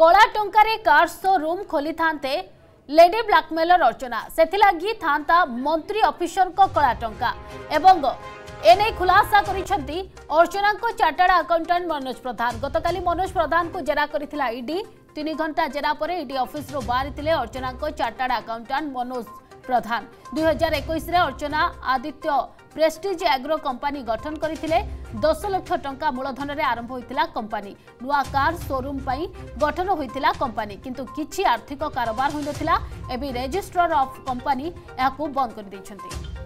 କଳା ଟଙ୍କାରେ car showroom ଖୋଲିଥାନ୍ତେ ଲେଡି ବ୍ଲାକମେଲର ଅର୍ଚ୍ଚନା ସେଥିଲାଗି ଥାନ୍ତା ମନ୍ତ୍ରୀ ଅଫିସରଙ୍କ କଳା ଟଙ୍କା ଏବଂ ଏନେଇ ଖୁଲାସା କରିଛନ୍ତି ଅର୍ଚ୍ଚନାଙ୍କ ଚାର୍ଟାର୍ଡ ଆକାଉଣ୍ଟାଣ୍ଟ ମନୋଜ ପ୍ରଧାନ ଗତକାଲି ମନୋଜ ପ୍ରଧାନଙ୍କୁ ଜେରା କରିଥିଲା ଇଡି ତିନି ଘଣ୍ଟା ଜେରା ପରେ ଇଡି ଅଫିସରୁ ବାହାରିଥିଲେ ଅର୍ଚ୍ଚନାଙ୍କ ଚାର୍ଟାର୍ଡ ଆକାଉଣ୍ଟାଣ୍ଟ ମନୋଜ প্রধান দুই হাজার একুশে Archana Aditya Prestige Agro company গঠন করে দশ লক্ষ টঙ্কা মূলধনের আরম্ভ হয়েছিল কোম্পানি নূয়া কার শোরুম পাই গঠন হয়েছিল কোম্পানি কিন্তু কিছু আর্থিক কারবার হয়ে নথিলা এবে রেজিষ্ট্রার অফ কোম্পানি এখন বন্ধ করে দিয়েছেন